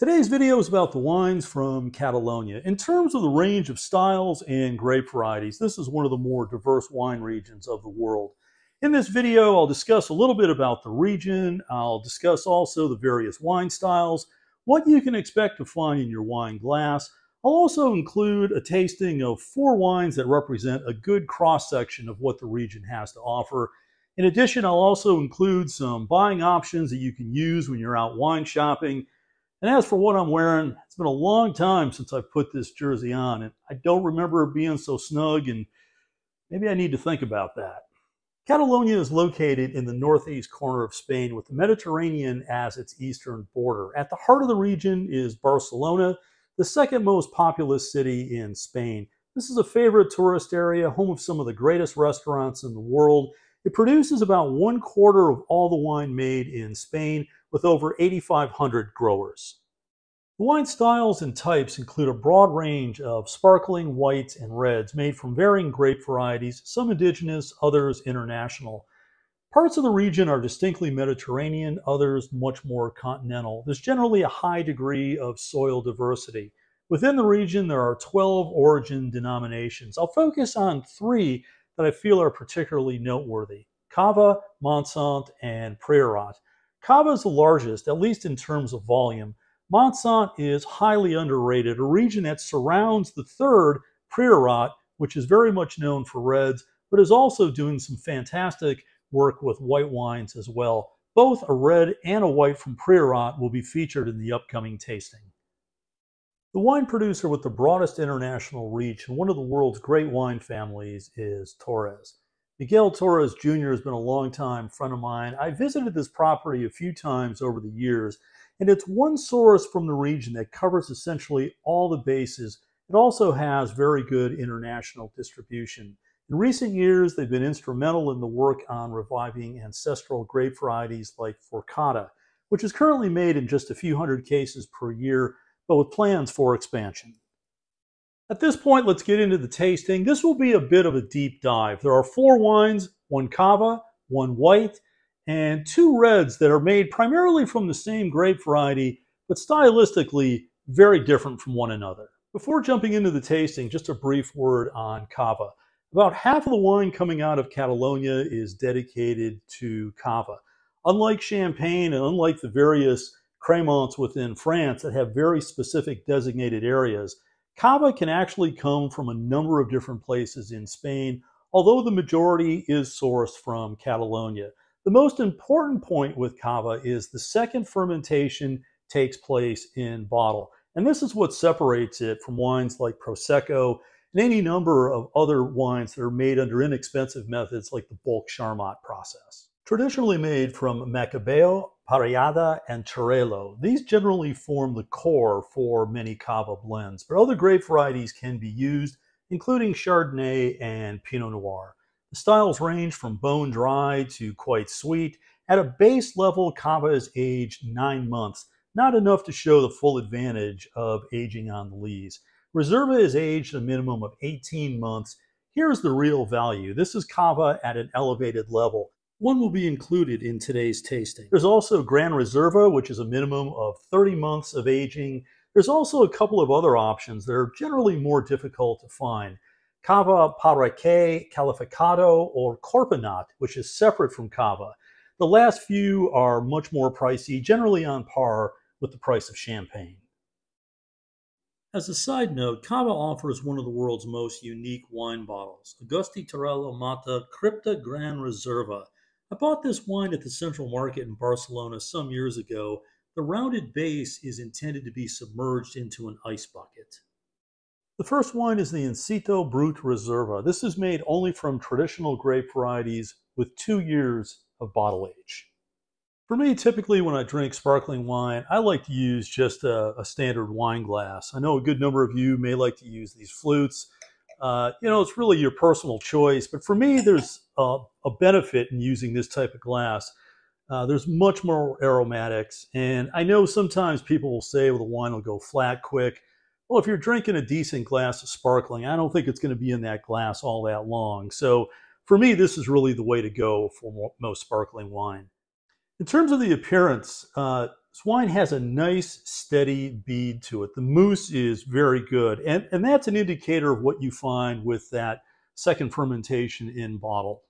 Today's video is about the wines from Catalonia. In terms of the range of styles and grape varieties, this is one of the more diverse wine regions of the world. In this video, I'll discuss a little bit about the region. I'll discuss also the various wine styles, what you can expect to find in your wine glass. I'll also include a tasting of four wines that represent a good cross-section of what the region has to offer. In addition, I'll also include some buying options that you can use when you're out wine shopping and as for what I'm wearing, it's been a long time since I've put this jersey on, and I don't remember it being so snug, and maybe I need to think about that. Catalonia is located in the northeast corner of Spain with the Mediterranean as its eastern border. At the heart of the region is Barcelona, the second most populous city in Spain. This is a favorite tourist area, home of some of the greatest restaurants in the world. It produces about one quarter of all the wine made in Spain, with over 8,500 growers. The wine styles and types include a broad range of sparkling whites and reds made from varying grape varieties, some indigenous, others international. Parts of the region are distinctly Mediterranean, others much more continental. There's generally a high degree of soil diversity. Within the region, there are 12 origin denominations. I'll focus on three that I feel are particularly noteworthy Cava, Montsant, and Priorat. Cava is the largest, at least in terms of volume. Montsant is highly underrated, a region that surrounds the third, Priorat, which is very much known for reds, but is also doing some fantastic work with white wines as well. Both a red and a white from Priorat will be featured in the upcoming tasting. The wine producer with the broadest international reach and one of the world's great wine families is Torres. Miguel Torres Jr. has been a long-time friend of mine. I visited this property a few times over the years, and it's one source from the region that covers essentially all the bases. It also has very good international distribution. In recent years, they've been instrumental in the work on reviving ancestral grape varieties like Forcada, which is currently made in just a few hundred cases per year, but with plans for expansion. At this point, let's get into the tasting. This will be a bit of a deep dive. There are four wines, one cava, one white, and two reds that are made primarily from the same grape variety, but stylistically very different from one another. Before jumping into the tasting, just a brief word on cava. About half of the wine coming out of Catalonia is dedicated to cava. Unlike Champagne and unlike the various Crémants within France that have very specific designated areas, Cava can actually come from a number of different places in Spain, although the majority is sourced from Catalonia. The most important point with Cava is the second fermentation takes place in bottle. And this is what separates it from wines like Prosecco and any number of other wines that are made under inexpensive methods like the bulk Charmat process. Traditionally made from Macabeo, Parellada, and Xarel·lo, these generally form the core for many cava blends, but other grape varieties can be used, including Chardonnay and Pinot Noir. The styles range from bone dry to quite sweet. At a base level, cava is aged nine months, not enough to show the full advantage of aging on the lees. Reserva is aged a minimum of 18 months. Here's the real value. This is cava at an elevated level. One will be included in today's tasting. There's also Gran Reserva, which is a minimum of 30 months of aging. There's also a couple of other options that are generally more difficult to find. Cava Paraje, Calificado, or Corpinat, which is separate from Cava. The last few are much more pricey, generally on par with the price of champagne. As a side note, Cava offers one of the world's most unique wine bottles, Agusti Torello Mata Kripta Gran Reserva, I bought this wine at the Central Market in Barcelona some years ago. The rounded base is intended to be submerged into an ice bucket. The first wine is the Encito Brut Reserva. This is made only from traditional grape varieties with two years of bottle age. For me, typically when I drink sparkling wine, I like to use just a, a standard wine glass. I know a good number of you may like to use these flutes. Uh, you know, it's really your personal choice. But for me, there's a, a benefit in using this type of glass. Uh, there's much more aromatics. And I know sometimes people will say, well, the wine will go flat quick. Well, if you're drinking a decent glass of sparkling, I don't think it's going to be in that glass all that long. So for me, this is really the way to go for most sparkling wine. In terms of the appearance, uh, This wine has a nice, steady bead to it. The mousse is very good, and, and that's an indicator of what you find with that second fermentation in bottle.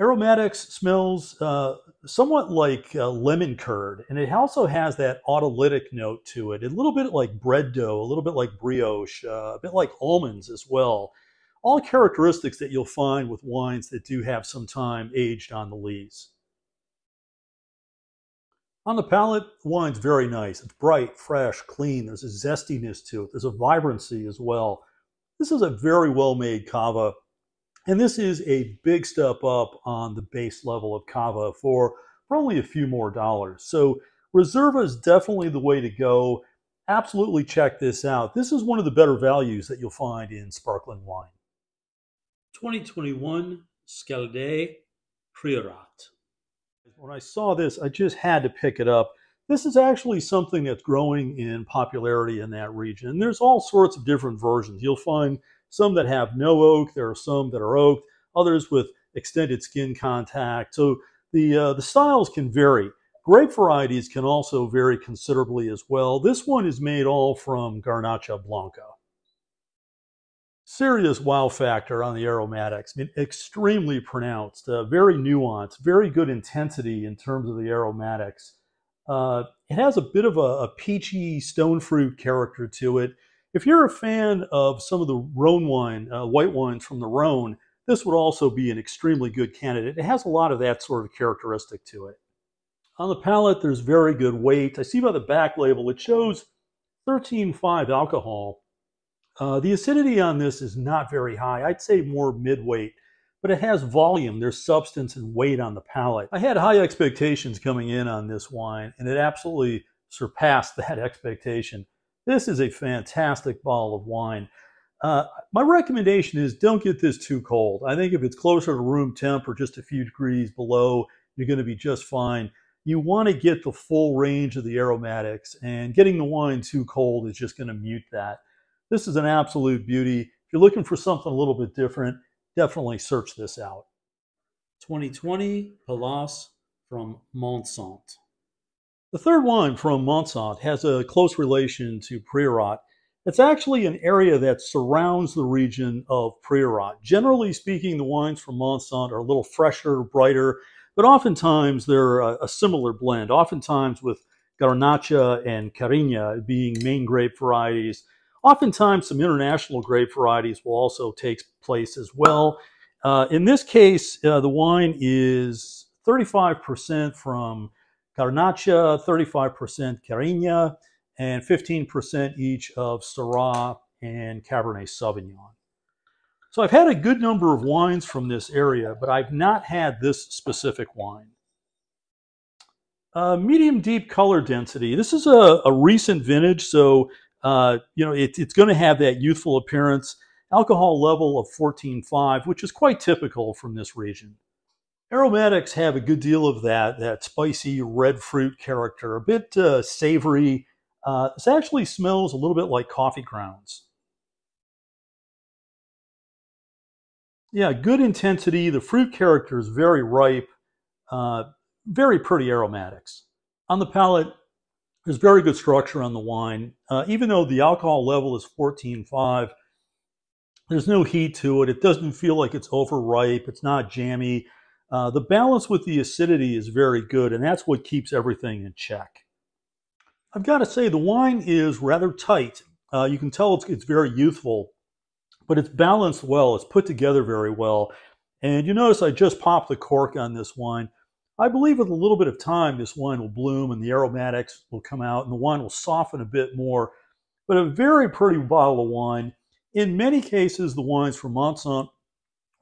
Aromatics smells uh, somewhat like uh, lemon curd, and it also has that autolytic note to it, a little bit like bread dough, a little bit like brioche, uh, a bit like almonds as well. All characteristics that you'll find with wines that do have some time aged on the lees. On the palate, wine's very nice. It's bright, fresh, clean. There's a zestiness to it. There's a vibrancy as well. This is a very well-made cava, and this is a big step up on the base level of cava for, for only a few more dollars. So Reserva is definitely the way to go. Absolutely check this out. This is one of the better values that you'll find in sparkling wine. 2021 Scala Dei Priorat. When I saw this, I just had to pick it up. This is actually something that's growing in popularity in that region. And there's all sorts of different versions. You'll find some that have no oak. There are some that are oaked. Others with extended skin contact. So the uh, the styles can vary. Grape varieties can also vary considerably as well. This one is made all from Garnacha Blanca serious wow factor on the aromatics. I mean, extremely pronounced, uh, very nuanced, very good intensity in terms of the aromatics. Uh, it has a bit of a, a, peachy stone fruit character to it. If you're a fan of some of the Rhone wine, uh, white wines from the Rhone, this would also be an extremely good candidate. It has a lot of that sort of characteristic to it. On the palate, there's very good weight. I see by the back label, it shows 13.5 alcohol. Uh, the acidity on this is not very high. I'd say more mid-weight, but it has volume. There's substance and weight on the palate. I had high expectations coming in on this wine, and it absolutely surpassed that expectation. This is a fantastic bottle of wine. Uh, my recommendation is don't get this too cold. I think if it's closer to room temp or just a few degrees below, you're going to be just fine. You want to get the full range of the aromatics, and getting the wine too cold is just going to mute that. This is an absolute beauty. If you're looking for something a little bit different, definitely search this out. 2020 Pallas from Montsant. The third wine from Montsant has a close relation to Priorat. It's actually an area that surrounds the region of Priorat. Generally speaking, the wines from Montsant are a little fresher, brighter, but oftentimes they're a, a similar blend, oftentimes with Garnacha and Carigna being main grape varieties Oftentimes, some international grape varieties will also take place as well. Uh, in this case, uh, the wine is 35% from Garnacha, 35% Carigna, and 15% each of Syrah and Cabernet Sauvignon. So I've had a good number of wines from this area, but I've not had this specific wine. Uh, medium deep color density. This is a, a recent vintage, so uh, you know, it, it's going to have that youthful appearance. Alcohol level of 14.5, which is quite typical from this region. Aromatics have a good deal of that, that spicy red fruit character, a bit uh, savory. Uh, this actually smells a little bit like coffee grounds. Yeah, good intensity. The fruit character is very ripe, uh, very pretty aromatics. On the palate, there's very good structure on the wine. Uh, even though the alcohol level is 14.5, there's no heat to it. It doesn't feel like it's overripe. It's not jammy. Uh, the balance with the acidity is very good, and that's what keeps everything in check. I've got to say, the wine is rather tight. Uh, you can tell it's, it's very youthful, but it's balanced well. It's put together very well. And you notice I just popped the cork on this wine. I believe with a little bit of time, this wine will bloom and the aromatics will come out and the wine will soften a bit more. But a very pretty bottle of wine. In many cases, the wines from Montsant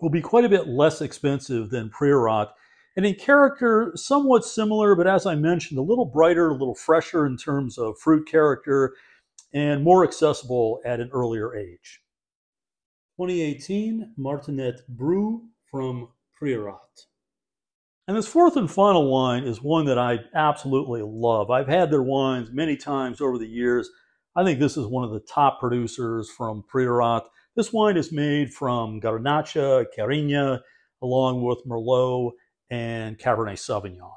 will be quite a bit less expensive than Priorat. And in character, somewhat similar, but as I mentioned, a little brighter, a little fresher in terms of fruit character, and more accessible at an earlier age. 2018 Martinet Bru from Priorat. And this fourth and final wine is one that I absolutely love. I've had their wines many times over the years. I think this is one of the top producers from Priorat. This wine is made from Garnacha, Carigna, along with Merlot and Cabernet Sauvignon.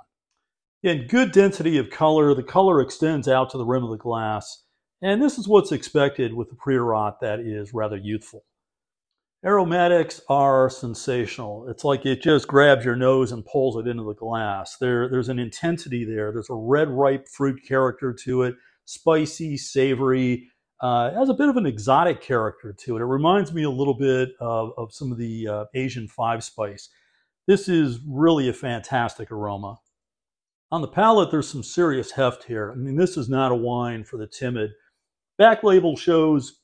And good density of color. The color extends out to the rim of the glass. And this is what's expected with a Priorat that is rather youthful. Aromatics are sensational. It's like it just grabs your nose and pulls it into the glass. There, there's an intensity there. There's a red, ripe fruit character to it, spicy, savory. Uh, it has a bit of an exotic character to it. It reminds me a little bit of, of some of the uh, Asian five spice. This is really a fantastic aroma. On the palate, there's some serious heft here. I mean, this is not a wine for the timid. Back label shows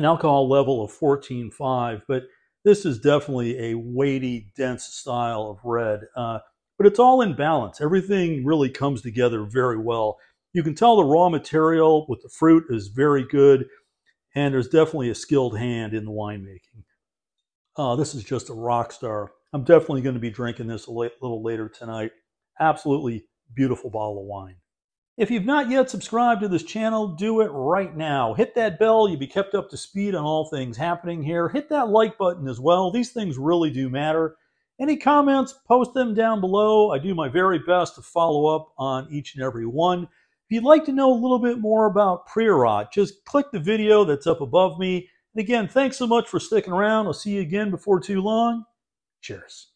an alcohol level of 14.5, but this is definitely a weighty, dense style of red. Uh, but it's all in balance. Everything really comes together very well. You can tell the raw material with the fruit is very good, and there's definitely a skilled hand in the winemaking. Uh, this is just a rock star. I'm definitely going to be drinking this a little later tonight. Absolutely beautiful bottle of wine. If you've not yet subscribed to this channel, do it right now. Hit that bell. You'll be kept up to speed on all things happening here. Hit that like button as well. These things really do matter. Any comments, post them down below. I do my very best to follow up on each and every one. If you'd like to know a little bit more about Priorat, just click the video that's up above me. And again, thanks so much for sticking around. I'll see you again before too long. Cheers.